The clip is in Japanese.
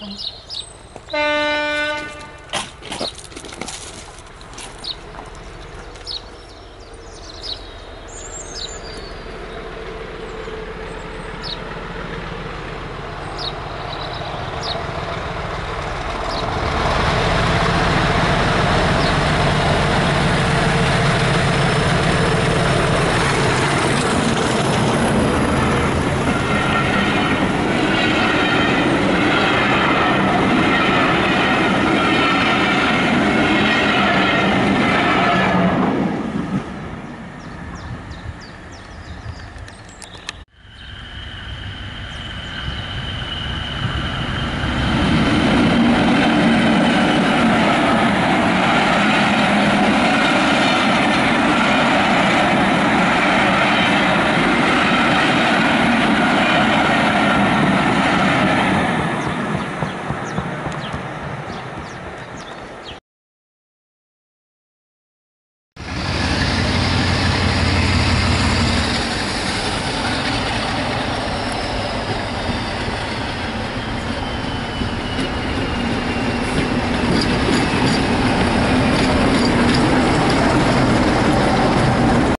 うん